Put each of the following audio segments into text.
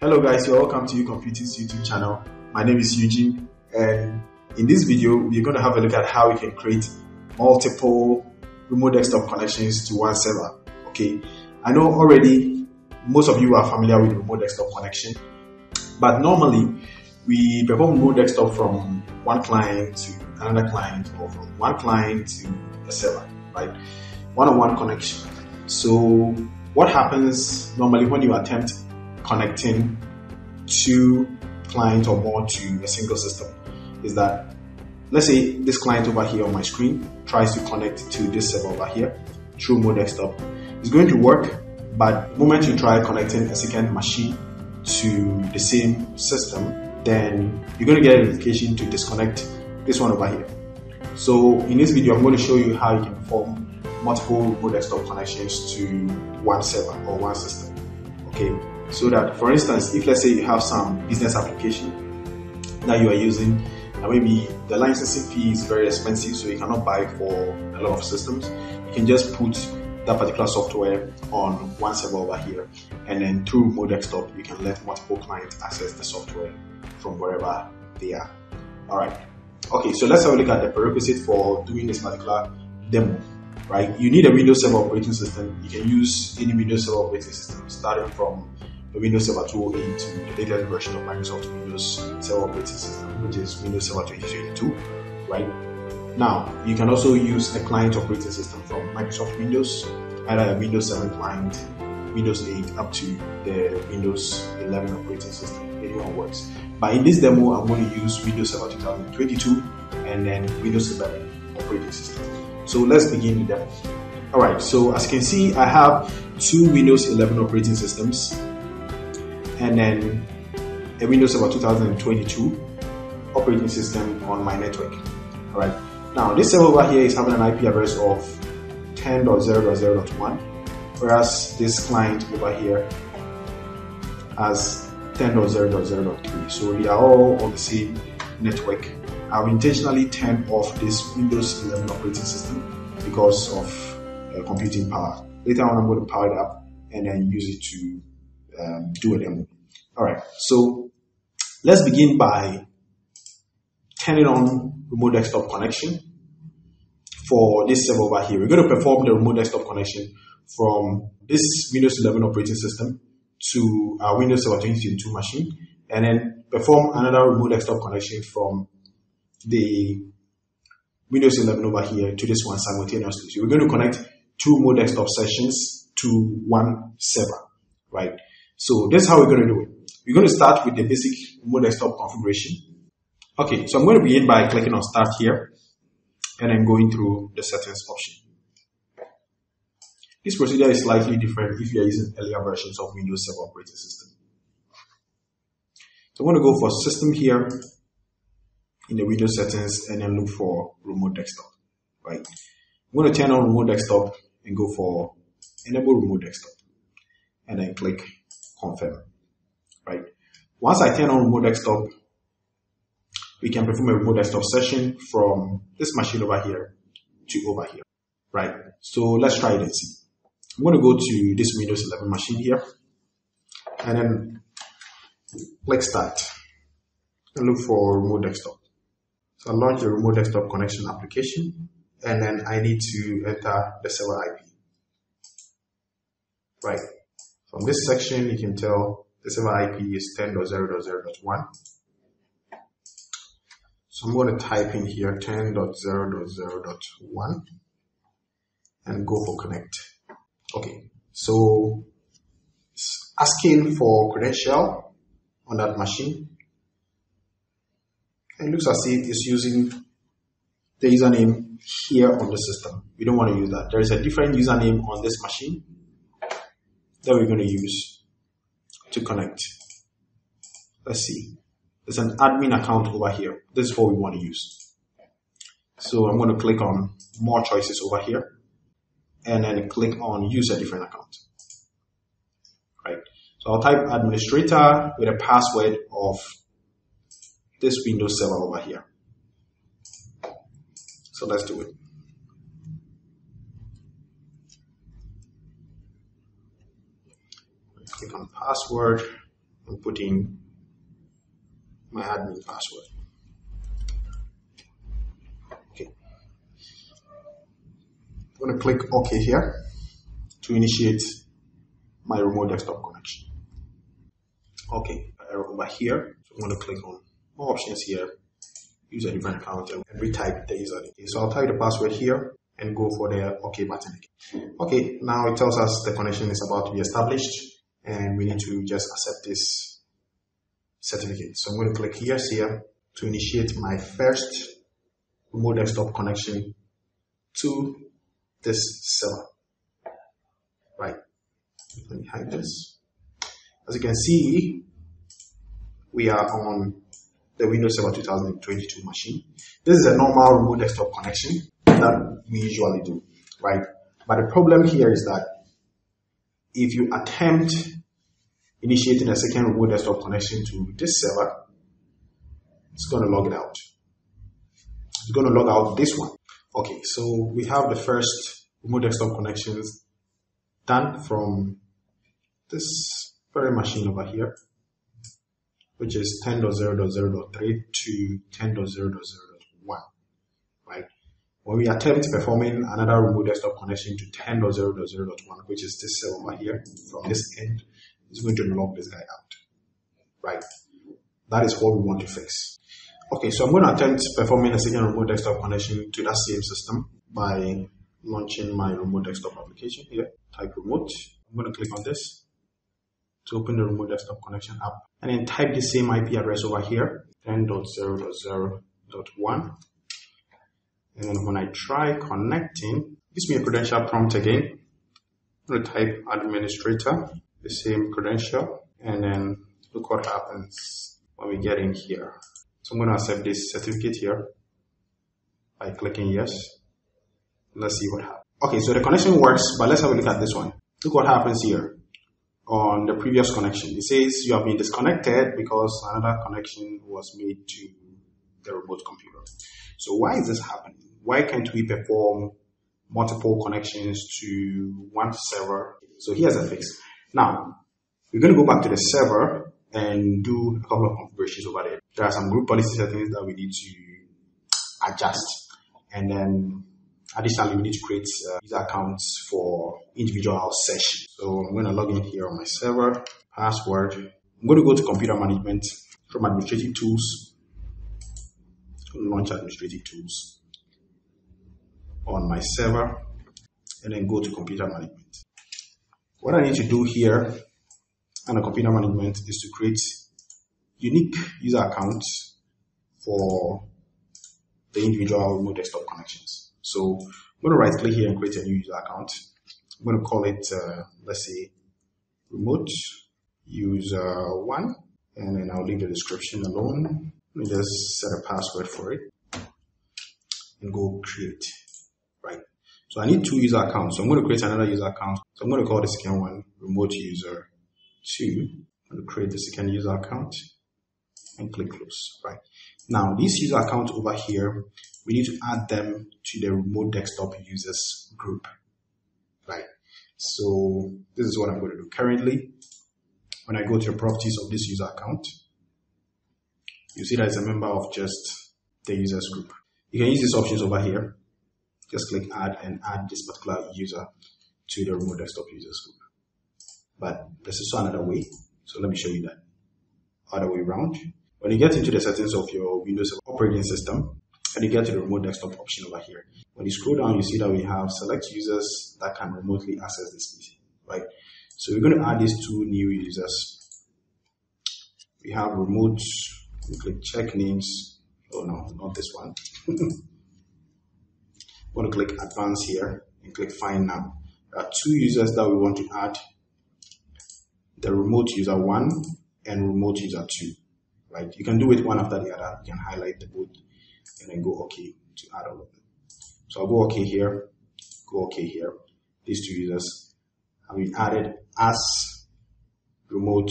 Hello guys, you're welcome to uComputing's YouTube channel. My name is Eugene and in this video, we're going to have a look at how we can create multiple remote desktop connections to one server. Okay, I know already most of you are familiar with remote desktop connection, but normally we perform remote desktop from one client to another client or from one client to a server, right? One-on-one connection. So what happens normally when you attempt connecting two clients or more to a single system is that let's say this client over here on my screen tries to connect to this server over here through remote desktop. It's going to work, but the moment you try connecting a second machine to the same system, then you're going to get a notification to disconnect this one over here. So in this video, I'm going to show you how you can perform multiple remote desktop connections to one server or one system. Okay, so that, for instance, if let's say you have some business application that you are using, and maybe the licensing fee is very expensive, so you cannot buy for a lot of systems, you can just put that particular software on one server over here, and then through remote desktop, you can let multiple clients access the software from wherever they are. All right. Okay, so let's have a look at the prerequisite for doing this particular demo right? You need a Windows Server operating system. You can use any Windows Server operating system, starting from Windows Server 208 to the latest version of Microsoft Windows Server operating system, which is Windows Server 2022, right? Now, you can also use a client operating system from Microsoft Windows, either a Windows 7 client, Windows 8, up to the Windows 11 operating system. Anyone works. But in this demo, I'm going to use Windows Server 2022 and then Windows 11 operating system. So let's begin with that. Alright, so as you can see, I have two Windows 11 operating systems and then a Windows Server 2022 operating system on my network. Alright, now this server over here is having an IP address of 10.0.0.1, whereas this client over here has 10.0.0.3. So we are all on the same network. I've intentionally turned off this Windows 11 operating system because of uh, computing power. Later on, I'm going to power it up and then use it to um, do a demo. All right, so let's begin by turning on remote desktop connection for this server over here. We're going to perform the remote desktop connection from this Windows 11 operating system to our Windows Server 2022 machine and then perform another remote desktop connection from the Windows 11 over here to this one simultaneously. So we're going to connect two remote desktop sessions to one server, right? So this is how we're going to do it. We're going to start with the basic remote desktop configuration. Okay, so I'm going to begin by clicking on start here and then going through the settings option. This procedure is slightly different if you are using earlier versions of Windows Server operating system. So I'm going to go for system here in the Windows settings and then look for remote desktop, right? I'm going to turn on remote desktop and go for enable remote desktop and then click confirm? Once I turn on remote desktop, we can perform a remote desktop session from this machine over here to over here, right? So let's try it and see. I'm going to go to this Windows 11 machine here and then click start and look for remote desktop. So I launch the remote desktop connection application and then I need to enter the server IP. Right. From this section, you can tell the server IP is 10.0.0.1. So I'm going to type in here 10.0.0.1 and go for connect. Okay. So it's asking for credential on that machine. It looks as if it's using the username here on the system. We don't want to use that. There is a different username on this machine that we're going to use to connect. Let's see. There's an admin account over here. This is what we want to use. So I'm going to click on more choices over here and then click on use a different account. Right. So I'll type administrator with a password of this Windows server over here. So let's do it. Click on password. and put in my admin password. Okay. I'm going to click OK here to initiate my remote desktop connection. Okay, over here, so I'm going to click on more options here, use a different account and retype the. Okay, so I'll type the password here and go for the OK button. Okay, now it tells us the connection is about to be established and we need to just accept this certificate. So I'm going to click yes here to initiate my first remote desktop connection to this server. Right. Let me hide this. As you can see, we are on the Windows Server 2022 machine. This is a normal remote desktop connection that we usually do, right? But the problem here is that if you attempt initiating a second remote desktop connection to this server, it's going to log it out. It's going to log out this one. Okay, so we have the first remote desktop connections done from this very machine over here, which is 10.0.0.3 to 10.0.0.1, right? When we attempt performing another remote desktop connection to 10.0.0.1, which is this cell over here from this end, it's going to log this guy out, right? That is what we want to fix. Okay, so I'm going to attempt performing a second remote desktop connection to that same system by launching my remote desktop application here. Type remote. I'm going to click on this to open the remote desktop connection app and then type the same IP address over here 10.0.0.1 and then when I try connecting gives me a credential prompt again I'm going to type administrator the same credential and then look what happens when we get in here so I'm going to accept this certificate here by clicking yes let's see what happens okay so the connection works but let's have a look at this one look what happens here on the previous connection. It says you have been disconnected because another connection was made to the remote computer. So why is this happening? Why can't we perform multiple connections to one server? So here's a fix. Now, we're going to go back to the server and do a couple of configurations over there. There are some group policy settings that we need to adjust. And then Additionally, we need to create uh, user accounts for individual sessions. So I'm going to log in here on my server, password. I'm going to go to computer management from administrative tools, launch administrative tools on my server, and then go to computer management. What I need to do here under computer management is to create unique user accounts for the individual remote desktop connections. So I'm going to right click here and create a new user account. I'm going to call it, uh, let's say, remote user one, and then I'll leave the description alone. Let me just set a password for it and go create, right? So I need two user accounts. So I'm going to create another user account. So I'm going to call the second one remote user two. I'm going to create the second user account and click close, right? Now, this user account over here, we need to add them to the remote desktop users group, right? So this is what I'm going to do. Currently, when I go to the properties of this user account, you see that it's a member of just the users group. You can use these options over here. Just click add and add this particular user to the remote desktop users group. But there's also another way. So let me show you that other way around. When you get into the settings of your Windows operating system, and you get to the remote desktop option over here. When you scroll down, you see that we have select users that can remotely access this PC, right? So we're going to add these two new users. We have remote, we click check names. Oh no, not this one. I'm going to click advanced here and click find now. There are two users that we want to add. The remote user one and remote user two right? You can do it one after the other. You can highlight the both and then go OK to add all of them. So I'll go OK here, go OK here. These two users have been added as remote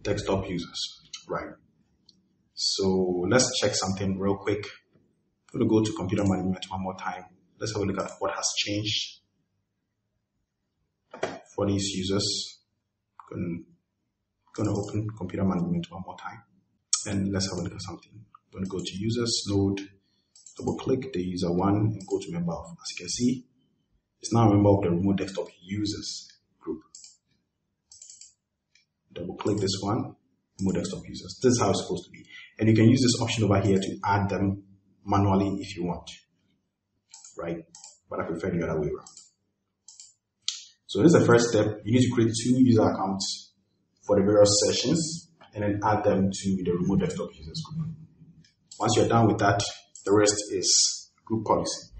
desktop users, right? So let's check something real quick. I'm going to go to computer management one more time. Let's have a look at what has changed for these users. going to open computer management one more time. And let's have a look at something. I'm going to go to users node, double click the user one and go to member of. As you can see, it's now a member of the remote desktop users group. Double click this one, remote desktop users. This is how it's supposed to be. And you can use this option over here to add them manually if you want, right? But I prefer the other way around. So this is the first step. You need to create two user accounts for the various sessions and then add them to the remote desktop users group. Once you're done with that, the rest is group policy.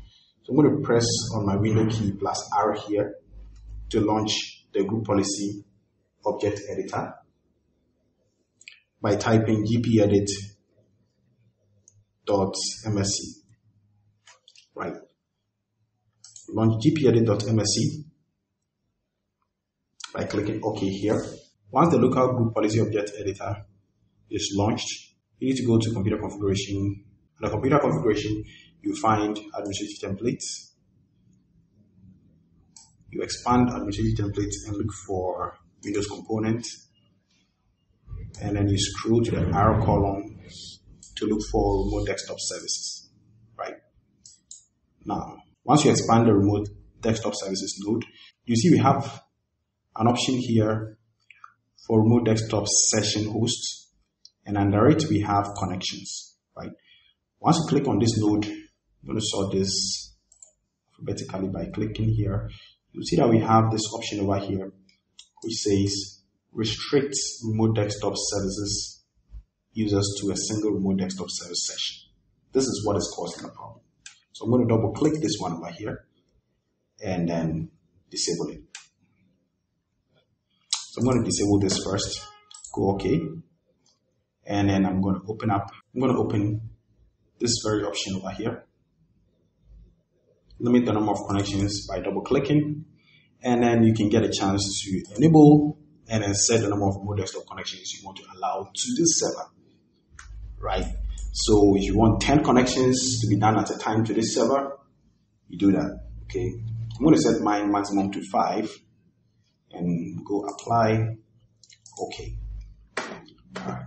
So I'm going to press on my window key plus R here to launch the group policy object editor by typing gpedit.msc. Right. Launch gpedit.msc by clicking OK here. Once the local group policy object editor is launched, you need to go to computer configuration. the computer configuration, you find administrative templates. You expand administrative templates and look for Windows component. And then you scroll to the arrow column to look for remote desktop services, right? Now, once you expand the remote desktop services node, you see we have an option here for remote desktop session hosts. And under it, we have connections, right? Once you click on this node, I'm going to sort this alphabetically by clicking here. You'll see that we have this option over here, which says restrict remote desktop services users to a single remote desktop service session. This is what is causing the problem. So I'm going to double click this one over here and then disable it. So I'm going to disable this first, go OK. And then I'm going to open up, I'm going to open this very option over here. Limit the number of connections by double clicking. And then you can get a chance to enable and then set the number of remote desktop connections you want to allow to this server. Right? So if you want 10 connections to be done at a time to this server, you do that. Okay. I'm going to set my maximum to five and go apply. Okay. All right.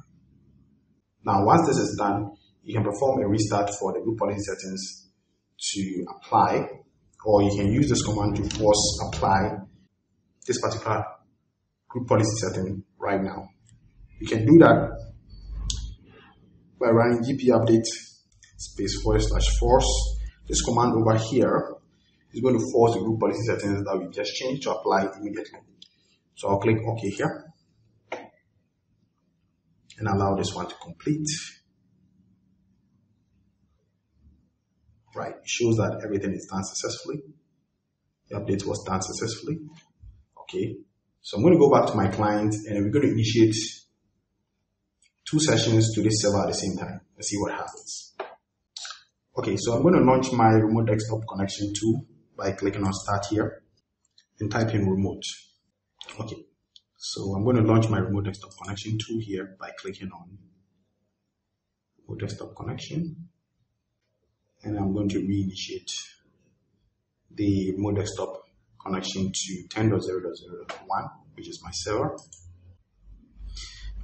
Now, once this is done, you can perform a restart for the group policy settings to apply, or you can use this command to force apply this particular group policy setting right now. You can do that by running gp update space forward slash force. This command over here is going to force the group policy settings that we just changed to apply immediately. So I'll click OK here and allow this one to complete. Right, it shows that everything is done successfully. The update was done successfully. Okay, so I'm going to go back to my client and we're going to initiate two sessions to this server at the same time and see what happens. Okay, so I'm going to launch my remote desktop connection tool by clicking on start here and type in remote. Okay, so I'm going to launch my remote desktop connection tool here by clicking on remote desktop connection. And I'm going to reinitiate the remote desktop connection to 10.0.0.1, which is my server.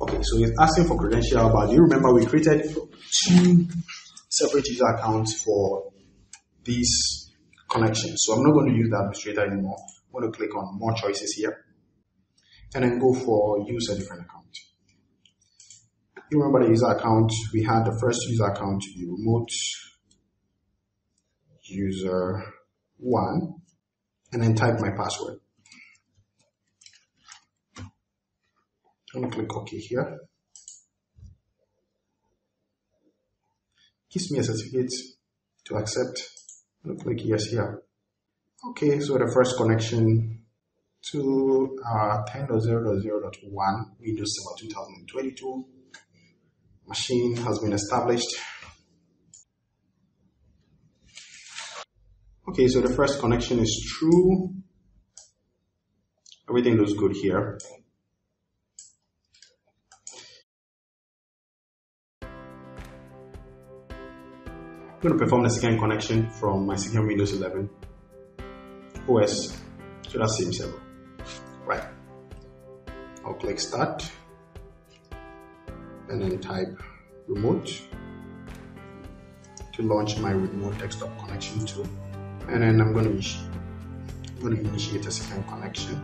Okay, so it's asking for credential, but you remember we created two separate user accounts for these connections. So I'm not going to use the administrator anymore. I'm going to click on more choices here and then go for use a different account. You remember the user account, we had the first user account to be remote user one, and then type my password. Gonna click OK here. Gives me a certificate to accept. Gonna click yes here. Okay, so the first connection to uh, 10.0.0.1 Windows Server 2022. Machine has been established. Okay, so the first connection is true. Everything looks good here. I'm going to perform the second connection from my second Windows 11 OS to that same server. Right. I'll click start and then type remote to launch my remote desktop connection tool. And then I'm going to, I'm going to initiate a second connection.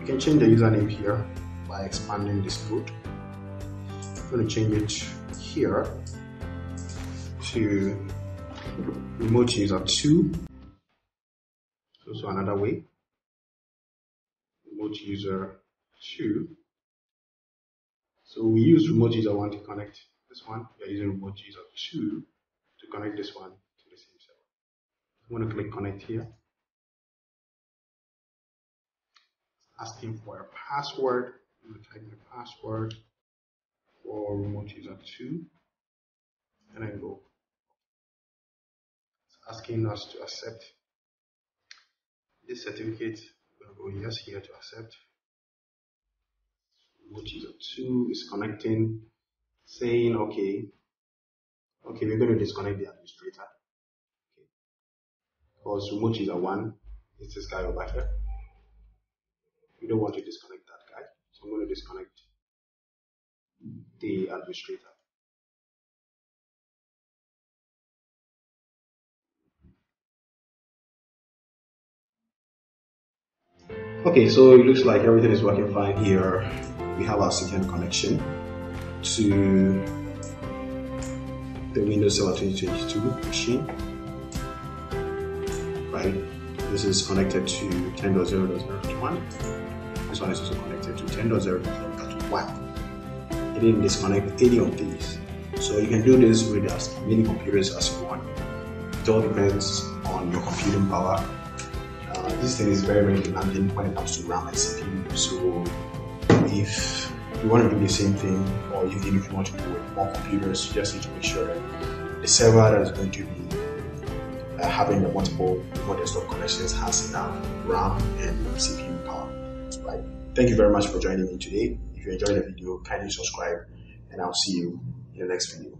You can change the username here by expanding this node. I'm going to change it here to remote user 2. So another way. Remote user 2. So we use remote user 1 to connect this one. We are using remote user 2 to connect this one to the same server. I'm going to click connect here. asking for a password. I'm going to type my password for remote user 2 and then go. It's asking us to accept this certificate. To go yes here to accept. User 2 is connecting, saying okay. Okay, we're going to disconnect the administrator. Okay. Because user 1 is this guy over here. We don't want to disconnect that guy. So I'm going to disconnect the administrator. Okay, so it looks like everything is working fine here. We have our second connection to the Windows Server 2022 machine. Right, this is connected to 10.0.0.1 this one is also connected to 10.0.1. It didn't disconnect any of these. So you can do this with as many computers as you want. It all depends on your computing power. This thing is very, very demanding when it comes to RAM and CPU. So if you want to do the same thing, or even if you want to do it with more computers, you just need to make sure that the server that is going to be uh, having the multiple desktop connections has enough RAM and CPU power right? Thank you very much for joining me today. If you enjoyed the video, kindly subscribe and I'll see you in the next video.